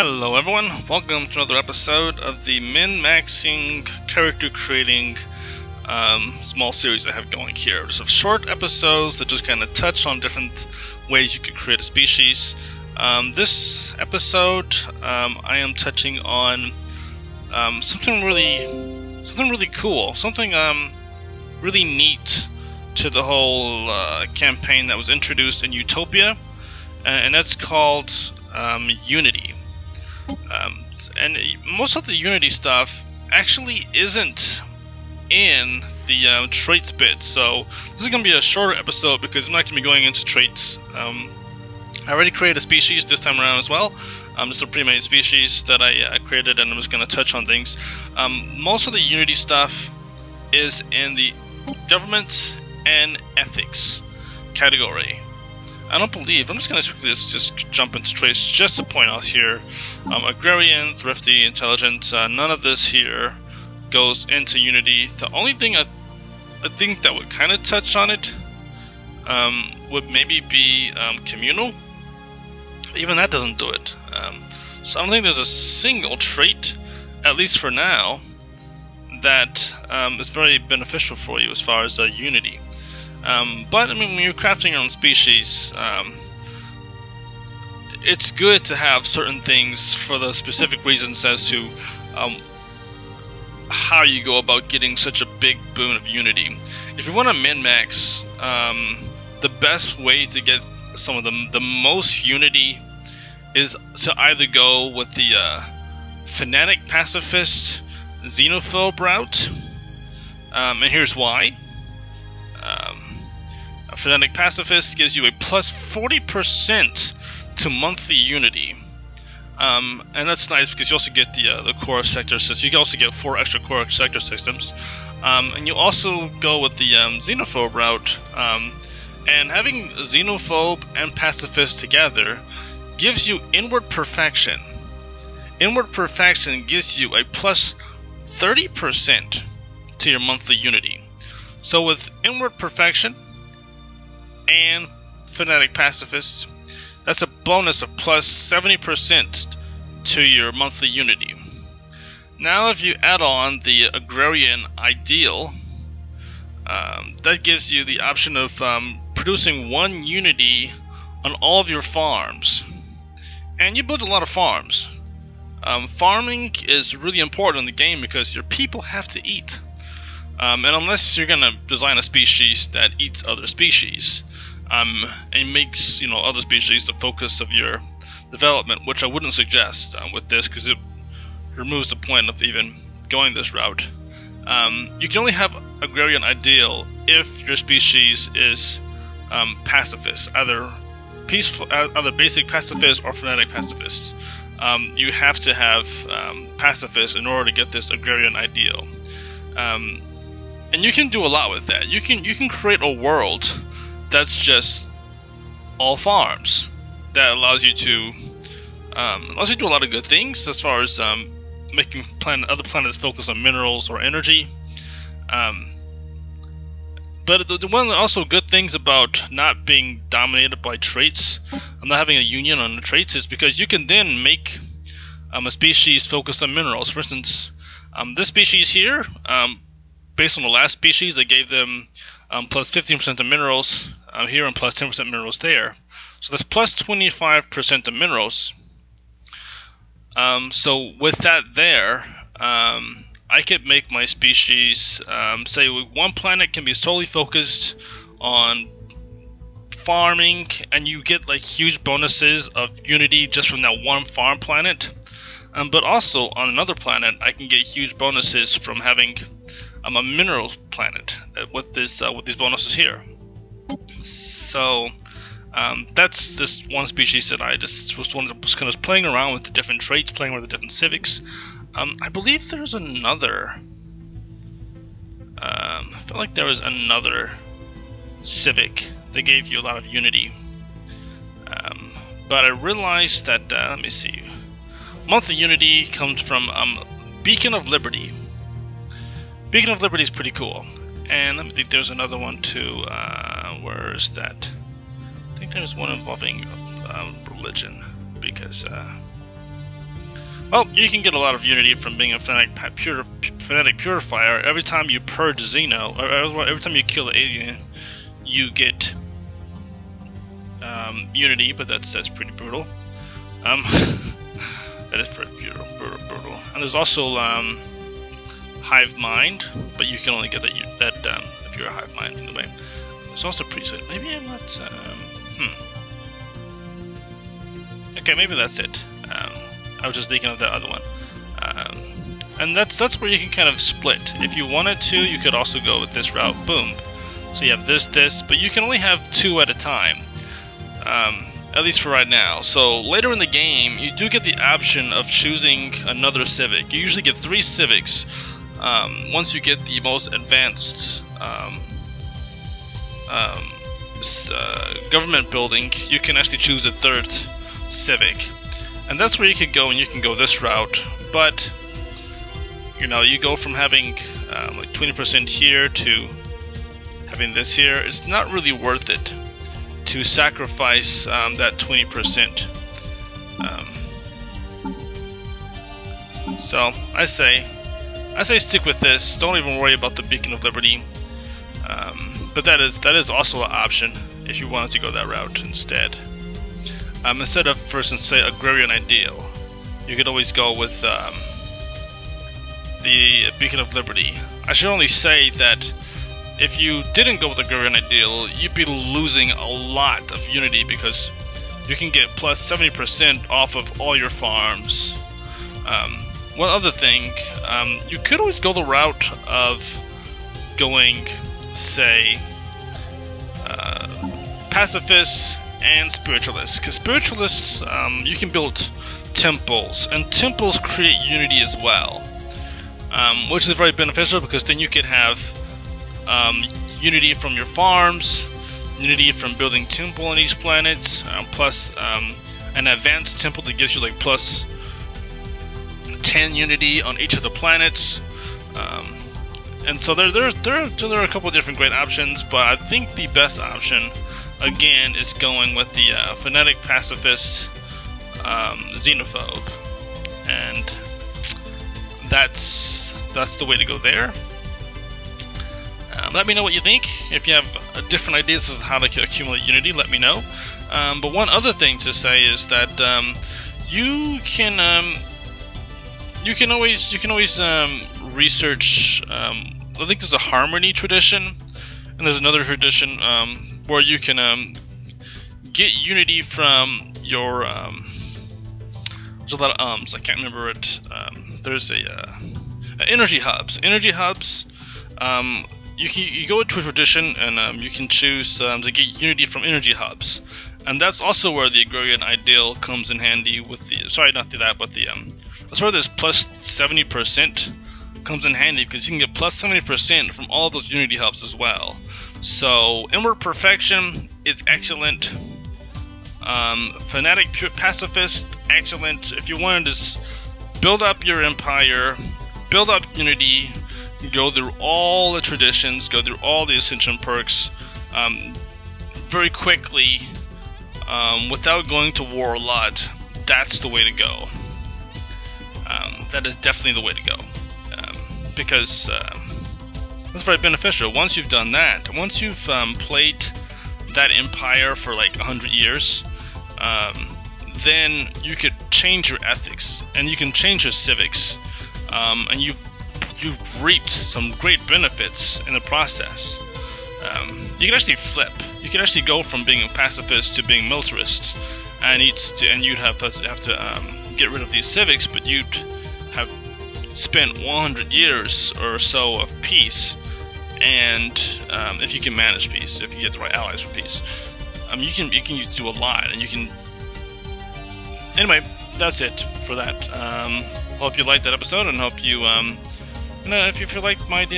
Hello everyone, welcome to another episode of the min-maxing character creating um, small series I have going here. Just short episodes that just kind of touch on different ways you could create a species. Um, this episode, um, I am touching on um, something really, something really cool, something um, really neat to the whole uh, campaign that was introduced in Utopia, and that's called um, Unity. And most of the Unity stuff actually isn't in the um, traits bit, so this is going to be a shorter episode because I'm not going to be going into traits. Um, I already created a species this time around as well. Um, this is a pre-made species that I uh, created, and I'm just going to touch on things. Um, most of the Unity stuff is in the government and ethics category. I don't believe. I'm just going to quickly just, just jump into traits just to point out here. Um, agrarian, thrifty, intelligent. Uh, none of this here goes into Unity. The only thing I, I think that would kind of touch on it um, would maybe be um, communal. Even that doesn't do it. Um, so I don't think there's a single trait, at least for now, that um, is very beneficial for you as far as uh, Unity. Um, but I mean, when you're crafting your own species, um, it's good to have certain things for the specific reasons as to um, how you go about getting such a big boon of unity. If you want to min-max, um, the best way to get some of the the most unity is to either go with the uh, fanatic pacifist xenophobe route, um, and here's why. Um, a pacifist gives you a plus 40% to monthly unity. Um, and that's nice because you also get the uh, the core sector system. You can also get four extra core sector systems, um, and you also go with the um, xenophobe route. Um, and having xenophobe and pacifist together gives you inward perfection. Inward perfection gives you a plus 30% to your monthly unity. So with inward perfection and fanatic pacifists, that's a bonus of plus 70% to your monthly unity. Now if you add on the agrarian ideal, um, that gives you the option of um, producing one unity on all of your farms. And you build a lot of farms. Um, farming is really important in the game because your people have to eat. Um, and unless you're going to design a species that eats other species, um, and makes you know other species the focus of your development, which I wouldn't suggest uh, with this because it removes the point of even going this route. Um, you can only have agrarian ideal if your species is um, pacifist, either peaceful, uh, either basic pacifists or fanatic pacifists. Um, you have to have um, pacifists in order to get this agrarian ideal. Um, and you can do a lot with that. You can you can create a world that's just all farms. That allows you to um, allows you to do a lot of good things as far as um, making planet other planets focus on minerals or energy. Um, but the, the, one also good things about not being dominated by traits, and not having a union on the traits, is because you can then make um, a species focused on minerals. For instance, um, this species here, um, based on the last species, I gave them um, plus 15% of minerals uh, here and plus 10% minerals there. So that's plus 25% of minerals. Um, so with that there, um, I could make my species, um, say one planet can be solely focused on farming and you get like huge bonuses of unity just from that one farm planet. Um, but also on another planet, I can get huge bonuses from having um, a mineral planet uh, with this uh, with these bonuses here. So um, that's just one species that I just was, one was kind of playing around with the different traits, playing with the different civics. Um, I believe there's another. Um, I felt like there was another civic that gave you a lot of unity. Um, but I realized that, uh, let me see. month of unity comes from um, Beacon of Liberty. Beacon of Liberty is pretty cool. And me think there's another one too. Uh, where is that? I think there's one involving um, religion. Because, uh, Well, you can get a lot of unity from being a fanatic, pur fanatic purifier. Every time you purge Xeno, or every time you kill an alien, you get um, unity, but that's that's pretty brutal. Um, that is pretty brutal, brutal, brutal. And there's also um, hive mind, but you can only get that that if you're a hive mind anyway. It's also pretty. Maybe I'm not. Um, hmm. Okay, maybe that's it. Um, I was just thinking of the other one. Um, and that's that's where you can kind of split. If you wanted to, you could also go with this route. Boom. So you have this, this, but you can only have two at a time. Um, at least for right now. So later in the game, you do get the option of choosing another civic. You usually get three civics. Um, once you get the most advanced um, um uh, government building, you can actually choose a third civic. And that's where you can go and you can go this route. But, you know, you go from having um, like 20% here to having this here. It's not really worth it to sacrifice um, that 20%. Um, so I say, I say stick with this. Don't even worry about the Beacon of Liberty. Um, but that is that is also an option if you wanted to go that route instead. Um, instead of, for instance, say agrarian ideal, you could always go with um, the Beacon of Liberty. I should only say that if you didn't go with agrarian ideal, you'd be losing a lot of unity because you can get plus 70% off of all your farms. Um, one other thing, um, you could always go the route of going, say, uh, pacifists and spiritualists. Because spiritualists, um, you can build temples, and temples create unity as well, um, which is very beneficial because then you can have um, unity from your farms, unity from building temple on these planets, um, plus um, an advanced temple that gives you like plus 10 unity on each of the planets. Um, and so there, there, there, there are a couple different great options, but I think the best option again is going with the uh, fanatic pacifist um, xenophobe, and that's that's the way to go there. Um, let me know what you think. If you have uh, different ideas as to how to accumulate unity, let me know. Um, but one other thing to say is that um, you can um, you can always you can always um, research. Um, I think there's a harmony tradition, and there's another tradition where you can um, get unity from your um, there's a lot of ums I can't remember it um, there's a uh, energy hubs energy hubs um, you can you go to a tradition and um, you can choose um, to get unity from energy hubs and that's also where the agrarian ideal comes in handy with the sorry not the, that but the um, that's where this plus 70% comes in handy because you can get plus 70% from all those unity hubs as well so inward perfection is excellent. Um, fanatic pacifist, excellent. If you wanted to build up your empire, build up unity, go through all the traditions, go through all the ascension perks um, very quickly um, without going to war a lot, that's the way to go. Um, that is definitely the way to go. Um, because uh, that's very beneficial. Once you've done that, once you've um, played that empire for like 100 years, um, then you could change your ethics and you can change your civics, um, and you've you've reaped some great benefits in the process. Um, you can actually flip. You can actually go from being a pacifist to being militarist, and and you'd have have to um, get rid of these civics, but you'd have spent 100 years or so of peace, and um, if you can manage peace, if you get the right allies for peace, um, you can you can do a lot, and you can. Anyway, that's it for that. Um, hope you liked that episode, and hope you um, you know if you, if you like my idea